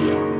Podcast.